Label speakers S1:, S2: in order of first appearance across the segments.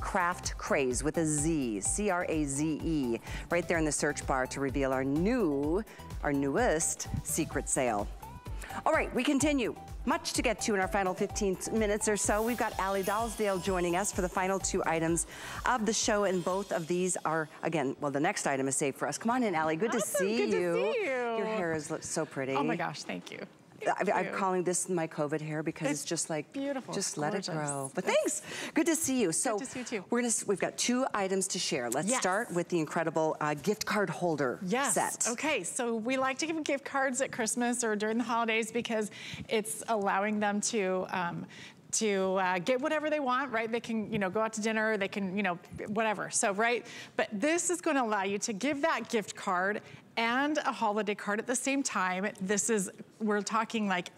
S1: Craft Craze with a Z, C-R-A-Z-E, right there in the search bar to reveal our new, our newest secret sale. All right, we continue. Much to get to in our final 15 minutes or so. We've got Allie Dalsdale joining us for the final two items of the show, and both of these are, again, well, the next item is saved for us. Come on in, Allie. Good
S2: awesome.
S1: to see
S2: Good
S1: you.
S2: To see you.
S1: Your hair is so pretty.
S2: Oh my gosh, thank you.
S1: I, am calling this my COVID hair because it's, it's just like
S2: beautiful.
S1: Just
S2: Gorgeous.
S1: let it grow. But thanks. Good to see you.
S2: So Good to see you too.
S1: We're gonna we've got two items to share. Let's
S2: yes.
S1: start with the incredible uh, gift card holder
S2: yes.
S1: set.
S2: Okay, so we like to give gift cards at Christmas or during the holidays because it's allowing them to um, to uh, get whatever they want, right? They can, you know, go out to dinner, they can, you know, whatever. So, right? But this is gonna allow you to give that gift card and a holiday card at the same time. This is, we're talking like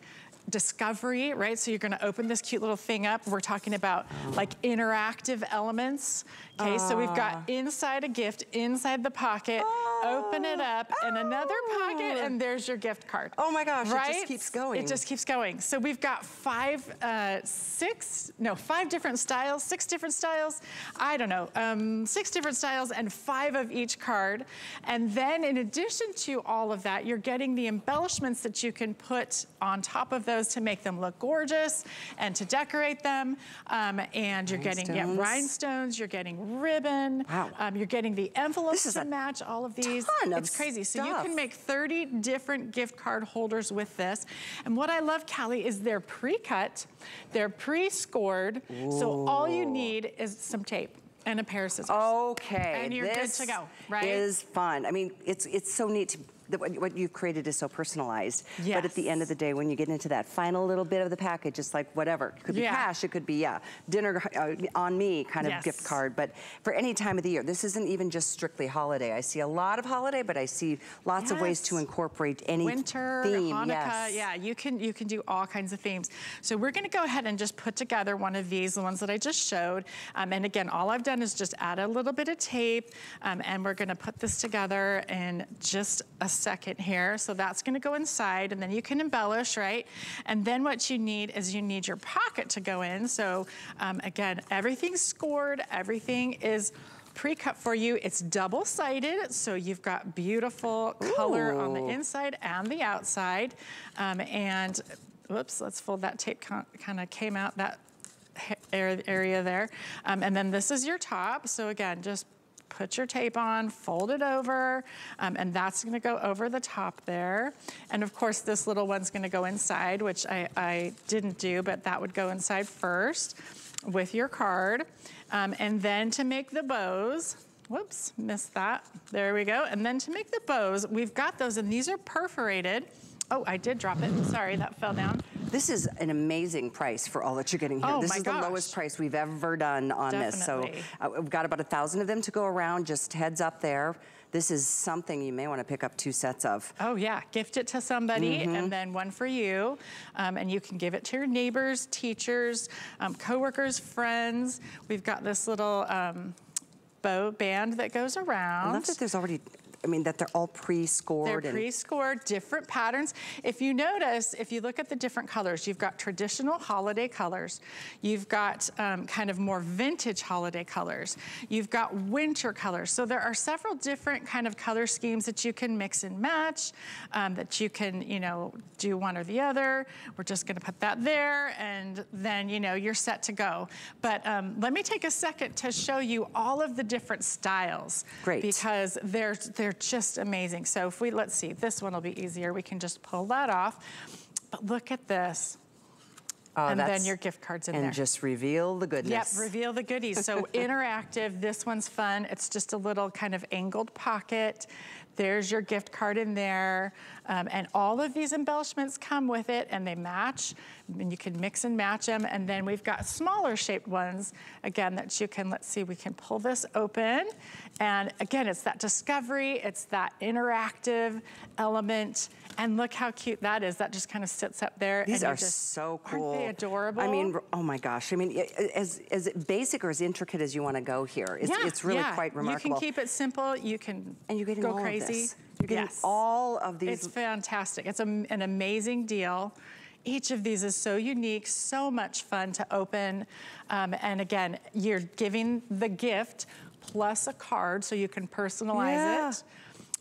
S2: discovery, right? So you're gonna open this cute little thing up. We're talking about like interactive elements. Okay, uh. so we've got ah. inside a gift, inside the pocket, oh. open it up, oh. and another pocket, and there's your gift card.
S1: Oh my gosh, right? it just keeps going.
S2: It just keeps going. So we've got five, uh, six, no, five different styles, six different styles, I don't know, um, six different styles and five of each card. And then in addition to all of that, you're getting the embellishments that you can put on top of those to make them look gorgeous and to decorate them. Um, and you're getting yeah, rhinestones, you're getting ribbon.
S1: Wow. Um,
S2: you're getting the envelopes to match all of these. it's crazy.
S1: Stuff.
S2: So you can make 30 different gift card holders with this. And what I love, Callie, is they're pre-cut, they're pre-scored. So all you need is some tape and a pair of scissors.
S1: Okay.
S2: And you're
S1: this
S2: good to go, right?
S1: is fun. I mean, it's it's so neat to what you've created is so personalized.
S2: Yes.
S1: But at the end of the day, when you get into that final little bit of the package, it's like whatever. It could be
S2: yeah.
S1: cash, it could be, yeah, dinner uh, on me kind of
S2: yes.
S1: gift card. But for any time of the year, this isn't even just strictly holiday. I see a lot of holiday, but I see lots yes. of ways to incorporate any
S2: Winter,
S1: theme.
S2: Hanukkah,
S1: yes.
S2: yeah, you can, you can do all kinds of themes. So we're gonna go ahead and just put together one of these, the ones that I just showed. Um, and again, all I've done is just add a little bit of tape, um, and we're gonna put this together in just a second here. So that's gonna go inside and then you can embellish, right? And then what you need is you need your pocket to go in. So um, again, everything's scored, everything is pre-cut for you. It's double-sided, so you've got beautiful Ooh. color on the inside and the outside. Um, and, whoops, let's fold that tape kind of came out that area there. Um, and then this is your top. So again, just put your tape on, fold it over, um, and that's gonna go over the top there. And of course, this little one's gonna go inside, which I, I didn't do, but that would go inside first with your card. Um, and then to make the bows, whoops, missed that. There we go. And then to make the bows, we've got those, and these are perforated. Oh, I did drop it. Sorry, that fell down.
S1: This is an amazing price for all that you're getting here.
S2: Oh,
S1: this is
S2: gosh.
S1: the lowest price we've ever done on
S2: Definitely.
S1: this. So uh, we've got about a thousand of them to go around, just heads up there. This is something you may want to pick up two sets of.
S2: Oh yeah, gift it to somebody mm -hmm. and then one for you. Um, and you can give it to your neighbors, teachers, um, coworkers, friends. We've got this little um, bow band that goes around.
S1: I love that there's already I mean, that they're all pre-scored.
S2: They're pre-scored, different patterns. If you notice, if you look at the different colors, you've got traditional holiday colors. You've got um, kind of more vintage holiday colors. You've got winter colors. So there are several different kind of color schemes that you can mix and match, um, that you can, you know, do one or the other. We're just gonna put that there and then, you know, you're set to go. But um, let me take a second to show you all of the different styles.
S1: Great.
S2: Because they're, they're just amazing. So if we, let's see, this one will be easier. We can just pull that off. But look at this. Oh, and then your gift cards in
S1: and
S2: there.
S1: And just reveal the goodness.
S2: Yep, reveal the goodies. So interactive, this one's fun. It's just a little kind of angled pocket. There's your gift card in there. Um, and all of these embellishments come with it and they match and you can mix and match them. And then we've got smaller shaped ones, again, that you can, let's see, we can pull this open. And again, it's that discovery, it's that interactive element. And look how cute that is. That just kind of sits up there.
S1: These are
S2: just,
S1: so cool.
S2: Aren't they adorable?
S1: I mean, oh my gosh. I mean, as, as basic or as intricate as you want to go here, it's,
S2: yeah,
S1: it's really
S2: yeah.
S1: quite remarkable.
S2: You can keep it simple. You can
S1: and you're getting
S2: go
S1: all
S2: crazy.
S1: Of this. You're getting
S2: yes.
S1: all of these.
S2: It's fantastic. It's a, an amazing deal. Each of these is so unique, so much fun to open. Um, and again, you're giving the gift plus a card so you can personalize
S1: Yeah.
S2: it.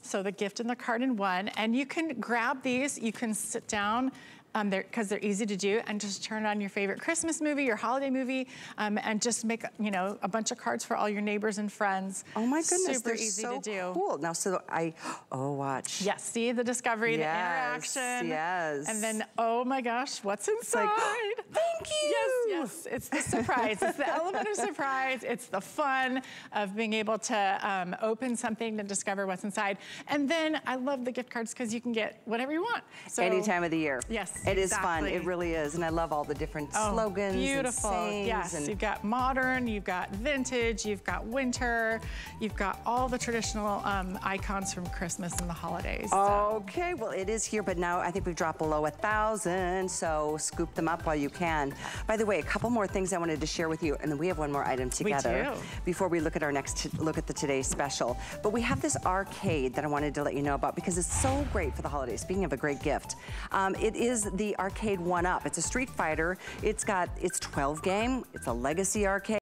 S2: So the gift and the card in one. And you can grab these, you can sit down um, because they're, easy to do and just turn on your favorite Christmas movie, your holiday movie, um, and just make, you know, a bunch of cards for all your neighbors and friends.
S1: Oh my goodness,
S2: Super
S1: they're
S2: easy
S1: so
S2: to do.
S1: cool. Now, so I, oh, watch.
S2: Yes, see the discovery,
S1: Yes,
S2: the interaction.
S1: yes.
S2: And then, oh my gosh, what's inside?
S1: like, thank you.
S2: Yes, yes, it's the surprise. it's the element of surprise. It's the fun of being able to um, open something to discover what's inside. And then I love the gift cards because you can get whatever you want. So,
S1: Any time of the year.
S2: Yes,
S1: It is fun. It really is. And I love all the different
S2: Oh,
S1: slogans
S2: beautiful.
S1: and
S2: yes,
S1: and
S2: you've got modern, you've got vintage, you've got winter, you've got all the traditional um, icons from Christmas and the holidays. so.
S1: Okay, well, it is here, but now I think we've dropped below a thousand, so scoop them up while you can. By the way, a couple more things I wanted to share with you, and then we have one more item together
S2: do.
S1: before we look at our next look at the today's special. But we have this arcade that I wanted to let you know about because it's so great for the holidays. Speaking of a great gift, um, it is the arcade one up. It's a Street Fighter. It's got it's 12 game. It's a legacy arcade.